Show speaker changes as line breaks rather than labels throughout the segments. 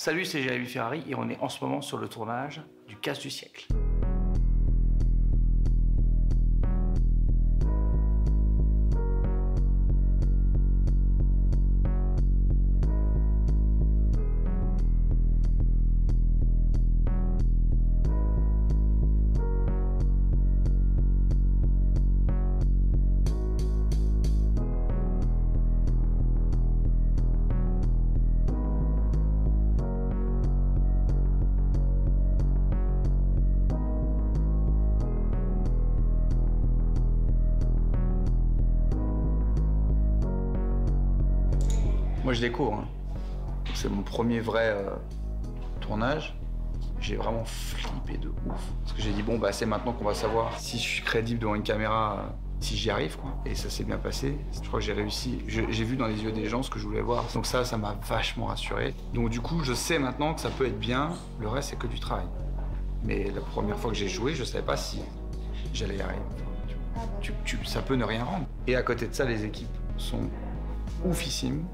Salut, c'est Jérémy Ferrari et on est en ce moment sur le tournage du Casse du siècle. Moi, je découvre. hein. C'est mon premier vrai euh, tournage. J'ai vraiment flippé de ouf. Parce que j'ai dit, bon, bah, c'est maintenant qu'on va savoir si je suis crédible devant une caméra, euh, si j'y arrive. Et ça s'est bien passé. Je crois que j'ai réussi. J'ai vu dans les yeux des gens ce que je voulais voir. Donc ça, ça m'a vachement rassuré. Donc du coup, je sais maintenant que ça peut être bien. Le reste, c'est que du travail. Mais la première fois que j'ai joué, je savais pas si j'allais y arriver. Ça peut ne rien rendre. Et à côté de ça, les équipes sont oufissimes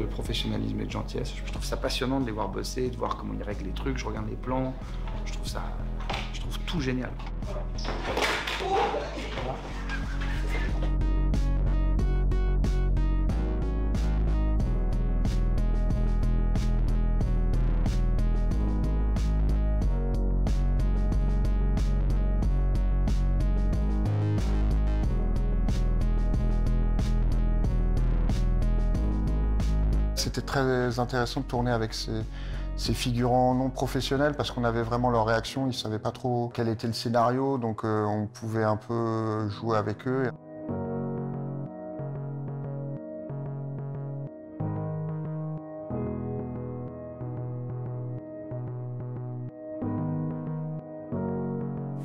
de professionnalisme et de gentillesse. Je trouve ça passionnant de les voir bosser, de voir comment ils règlent les trucs. Je regarde les plans. Je trouve ça, je trouve tout génial.
C'était très intéressant de tourner avec ces, figurants non professionnels parce qu'on avait vraiment leur réaction. Ils ne savaient pas trop quel était le scénario, donc euh, on pouvait un peu jouer avec eux.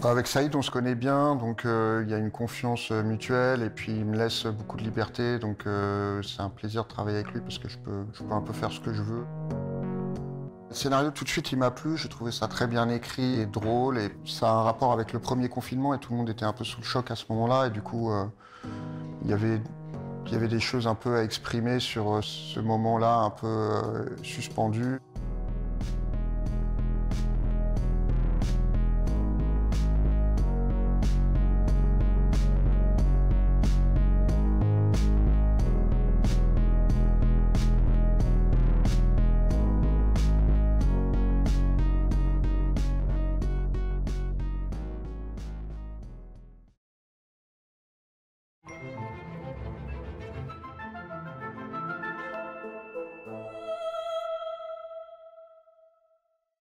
Avec Saïd, on se connaît bien, donc euh, il y a une confiance euh, mutuelle et puis il me laisse beaucoup de liberté, donc euh, c'est un plaisir de travailler avec lui parce que je peux, un peu faire ce que je veux. Le scénario, tout de suite, il m'a plu, j'ai trouvé ça très bien écrit et drôle, et ça a un rapport avec le premier confinement et tout le monde était un peu sous le choc à ce moment-là, et du coup, il y avait il y avait des choses un peu à exprimer sur ce moment-là, un peu suspendu.